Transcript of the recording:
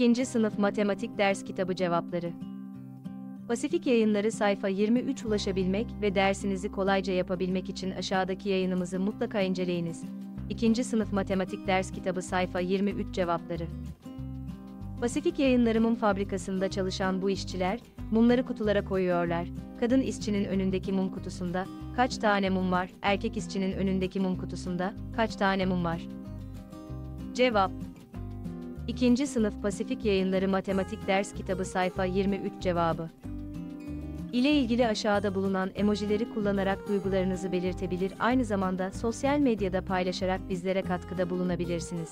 2. Sınıf Matematik Ders Kitabı Cevapları Pasifik Yayınları sayfa 23 ulaşabilmek ve dersinizi kolayca yapabilmek için aşağıdaki yayınımızı mutlaka inceleyiniz. 2. Sınıf Matematik Ders Kitabı sayfa 23 Cevapları Pasifik Yayınları mum fabrikasında çalışan bu işçiler, mumları kutulara koyuyorlar. Kadın işçinin önündeki mum kutusunda kaç tane mum var? Erkek işçinin önündeki mum kutusunda kaç tane mum var? Cevap 2. Sınıf Pasifik Yayınları Matematik Ders Kitabı sayfa 23 cevabı ile ilgili aşağıda bulunan emojileri kullanarak duygularınızı belirtebilir aynı zamanda sosyal medyada paylaşarak bizlere katkıda bulunabilirsiniz.